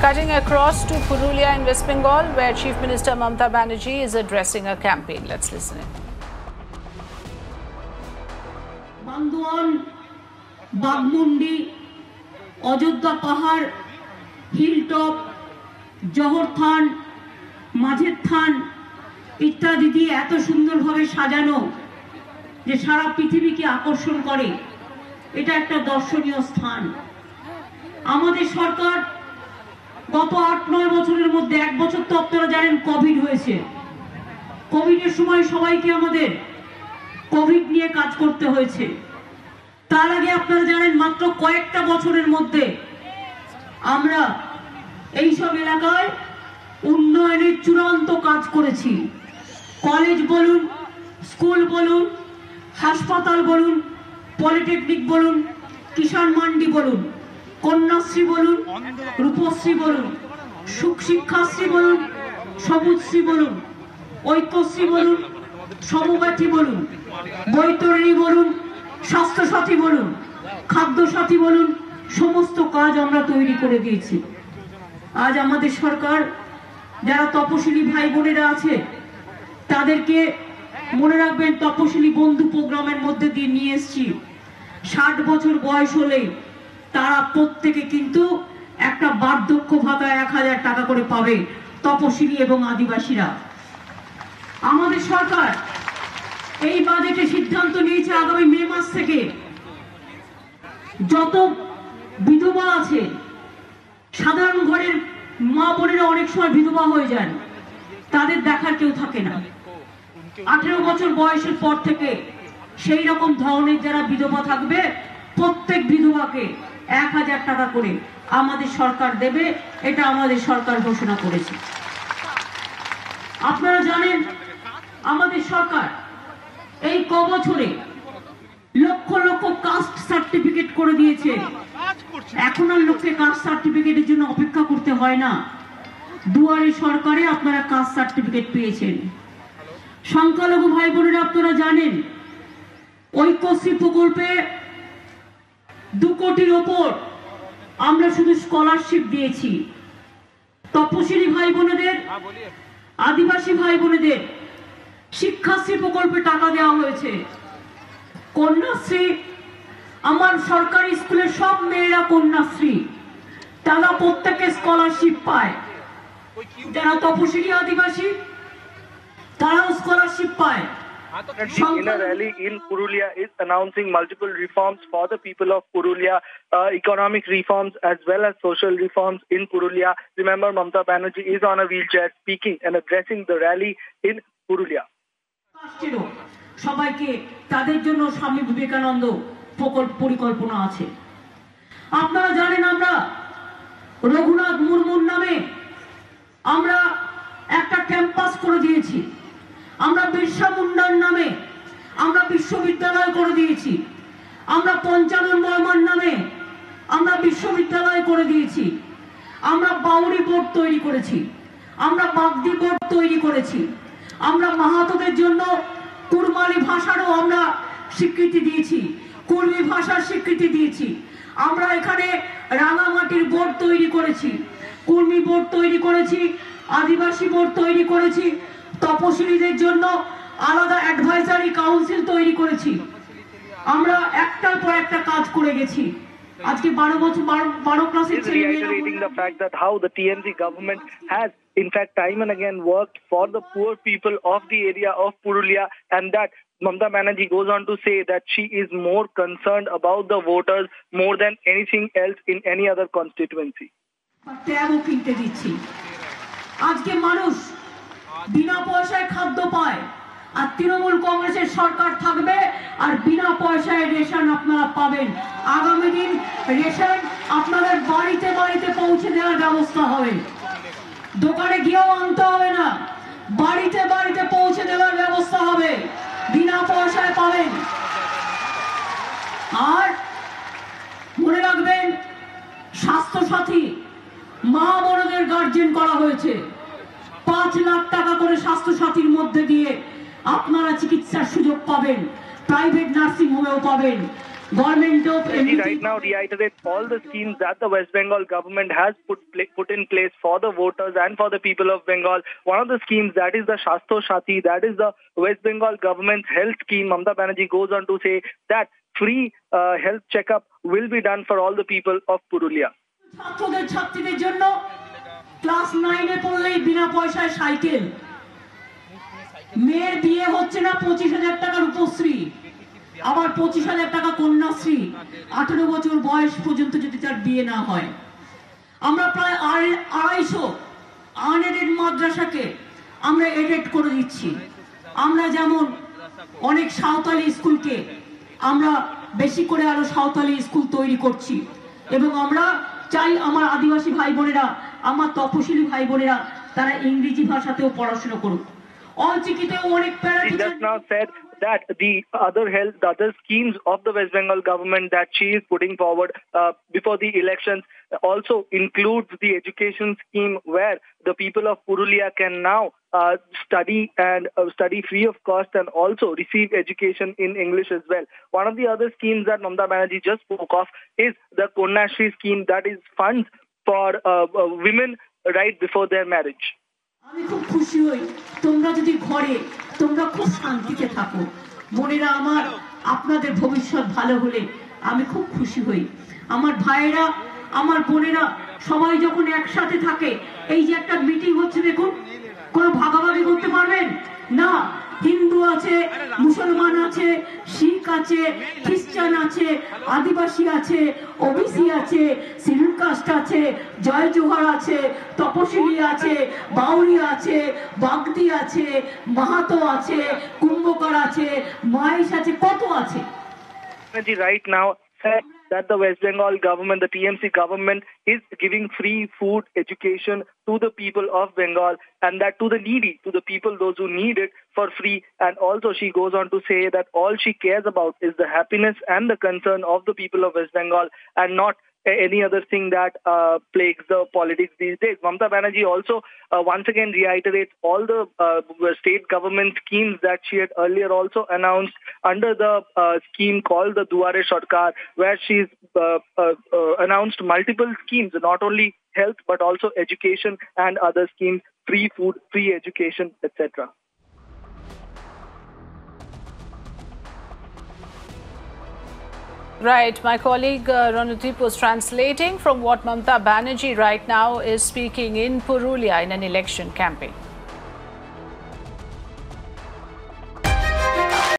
Cutting across to Purulia in West Bengal, where Chief Minister Mamta Banerjee is addressing a campaign. Let's listen in. Bandwan Baghmundi Ayodhya পাহাড় hilltop জহর থান মাঝের থান ইত্যাদি দিয়ে এত সুন্দরভাবে সাজানো যে সারা পৃথিবীকে আকর্ষণ করে এটা একটা দর্শনীয় স্থান আমাদের সরকার গত আট, নয় বছরের মধ্যে, এক বছর তো আপনারা জানেন কোভিড হয়েছে। কোভিডের সময় সবাইকে আমাদের কোভিড নিয়ে কাজ করতে হয়েছে। তার আগে আপনারা জানেন মাত্র কয়েকটা বছরের মধ্যে আমরা এই সব এলাকায় উন্নয়নের চূড়ান্ত কাজ করেছি। কলেজ বলুন, স্কুল বলুন, হাসপাতাল বলুন, পলিটেকনিক বলুন, কিষাণ মান্ডি বলুন। কন্যাশ্রী বলুন, রূপশ্রী বলুন শিক্ষাশ্রী বলুন, সবুজশ্রী বলুন, ঐক্যশ্রী বলুন সমব্যাথী বলুন, বৈতরণী বলুন, স্বাস্থ্যসাথী বলুন, খাদ্যসাথী বলুন, সমস্ত কাজ আমরা তৈরি করে দিয়েছি। আজ আমাদের সরকার, যারা তপশিলি ভাই বোনেরা আছে, তাদেরকে মনে রাখবেন, তপশিলি বন্ধু প্রোগ্রামের মধ্যে দিয়ে নিয়ে এসছি। ষাট বছর বয়স হলে তারা প্রত্যেকে কিন্তু একটা বার্ধক্য ভাতা এক হাজার টাকা করে পাবে তপশিলি এবং আদিবাসীরা। আমাদের সরকার এই বাজেটে সিদ্ধান্ত নিয়েছে আগামী মে মাস থেকে যত বিধবা আছে, সাধারণ ঘরের মা বোনেরা অনেক সময় বিধবা হয়ে যান, তাদের দেখার কেউ থাকে না। আঠেরো বছর বয়সের পর থেকে সেই রকম ধরনের যারা বিধবা থাকবে, প্রত্যেক বিধবাকে এক হাজার টাকা করে আমাদের সরকার দেবে, এটা আমাদের সরকার ঘোষণা করেছে। আপনারা জানেন, আমাদের সরকার এই ক বছরে লক্ষ লক্ষ কাস্ট সার্টিফিকেট করে দিয়েছে। এখন আর লোককে কাস্ট সার্টিফিকেটের জন্য অপেক্ষা করতে হয় না। দুয়ারে সরকারে আপনারা কাস্ট সার্টিফিকেট পেয়েছেন। সংখ্যালঘু ভাই বোনেরা আপনারা জানেন, ঐক্যশ্রী প্রকল্পে দু কোটির ওপর আমরা শুধু স্কলারশিপ দিয়েছি। তপশিলি ভাই বোনেদের আদিবাসী ভাই বোনেদের শিক্ষাশ্রী প্রকল্পে টাকা দেওয়া হয়েছে। কন্যাশ্রী, আমার সরকারি স্কুলের সব মেয়েরা কন্যাশ্রী। তারা প্রত্যেকে স্কলারশিপ পায়। যারা তপশিলি আদিবাসী, তারাও স্কলারশিপ পায়। In a rally in Purulia is announcing multiple reforms for the people of Purulia, uh, economic reforms as well as social reforms in Purulia. Remember, Mamta Banerjee is on a wheelchair speaking and addressing the rally in Purulia. সবাইকে তাদের জন্য স্বামী বিবেকানন্দ প্রকল্প পরিকল্পনা আছে আপনারা জানেন আমরা রঘুনাথ মুর্মুর নামে আমরা একটা ক্যাম্পাস করে দিয়েছি আমরা বিরসা মুন্ডার নামে আমরা বিশ্ববিদ্যালয় করে দিয়েছি। আমরা পঞ্চানন বর্মার নামে আমরা বিশ্ববিদ্যালয় করে দিয়েছি। আমরা বাউরি বোর্ড তৈরি করেছি। আমরা বাগদি বোর্ড তৈরি করেছি। আমরা মাহাতোদের জন্য কুরমালি ভাষারও আমরা স্বীকৃতি দিয়েছি। কুর্মি ভাষার স্বীকৃতি দিয়েছি। আমরা এখানে রাঙামাটির বোর্ড তৈরি করেছি। কুর্মি বোর্ড তৈরি করেছি, আদিবাসী বোর্ড তৈরি করেছি তপশিলীদের জন্য আলাদা অ্যাডভাইজারি কাউন্সিল তৈরি করেছি আমরা একটার পর একটা কাজ করে গেছি আজকে বারো বছর বারো ক্লাসের ছেলে in fact, time and again worked for the poor people of the area of Purulia, and that Mamta Banerjee goes on to say that she is more concerned about the voters more than anything else in any other constituency. আজকে মানুষ বিনা পয়সায় খাদ্য পায়। আর তৃণমূল কংগ্রেসের সরকার থাকবে, আর বিনা পয়সায় ration আপনারা পাবেন। আগামী দিন রেশন আপনাদের বাড়িতে বাড়িতে পৌঁছে দেওয়ার ব্যবস্থা হবে। দোকানে গিয়েও আনতে হবে না। বাড়িতে বাড়িতে পৌঁছে দেওয়ার ব্যবস্থা হবে। বিনা পয়সায় পাবেন। আর মনে রাখবেন, স্বাস্থ্যসাথী মা বড়দের গার্জেন করা হয়েছে। পাঁচ লাখ টাকা করে স্বাস্থ্যসাথীর মধ্যে দিয়ে আপনারা চিকিৎসার সুযোগ পাবেন প্রাইভেট নার্সিং হোমেও পাবেন government of He right now reiterates all the schemes that the West Bengal government has put pla- put in place for the voters and for the people of Bengal. One of the schemes that is the Shasto Shati, that is the West Bengal government's health scheme. Mamata Banerjee goes on to say that free uh, health checkup will be done for all the people of Purulia. Class নাইনে পড়লেই বিনা পয়সায় cycle. মেয়ের বিয়ে হচ্ছে না পঁচিশ হাজার টাকার উপশ্রী। আবার পঁচিশ হাজার টাকা কন্যাশ্রী। আঠেরো বছর বয়স পর্যন্ত যদি তার বিয়ে না হয়। আমরা প্রায় আড়াই- আড়াইশো আনএডেড মাদ্রাসাকে আমরা এডেড করে দিচ্ছি। আমরা যেমন অনেক সাঁওতালি স্কুলকে আমরা বেশি করে আরও সাঁওতালি স্কুল তৈরি করছি। এবং আমরা চাই আমার আদিবাসী ভাই বোনেরা আমার তপশিলি ভাই বোনেরা তারা ইংরেজি ভাষাতেও পড়াশোনা করুক অলচিকিতেও অনেক He প্যারা just now said that the other health, the other schemes of the West Bengal government that she is putting forward uh, before the elections also includes the education scheme where the people of Purulia can now uh, study and uh, study free of cost and also receive education in English as well. One of the other schemes that Mamata Banerjee just spoke of is the Konyashri scheme that is funds for uh, uh, women right before their marriage. আমার আমার বোনেরা সবাই যখন একসাথে থাকে এই যে একটা মিটিং হচ্ছে দেখুন কোনো ভাগাভাগি করতে পারবেন? না হিন্দু আছে, মুসলমান আছে, শিখ আছে, খ্রিস্টান আছে, আদিবাসী আছে, ওবিসি আছে শিডিউল কাস্ট আছে, জয় জোহর আছে, তপশিলি আছে বাউরি আছে, বাগদি আছে, মাহাতো আছে কুম্ভকার আছে মহেশ আছে, কত আছে? Right that the West Bengal government, the TMC government, is giving free food education to the people of Bengal and that to the needy, to the people, those who need it for free. And also she goes on to say that all she cares about is the happiness and the concern of the people of West Bengal and not any other thing that uh, plagues the politics these days. Mamta Banerjee also uh, once again reiterates all the uh, state government schemes that she had earlier also announced under the uh, scheme called the Duare Sarkar, where she's uh, uh, announced multiple schemes, not only health but also education and other schemes, free food, free education, etc. Right, my colleague uh, Ranudip was translating from what Mamta Banerjee right now is speaking in Purulia in an election campaign.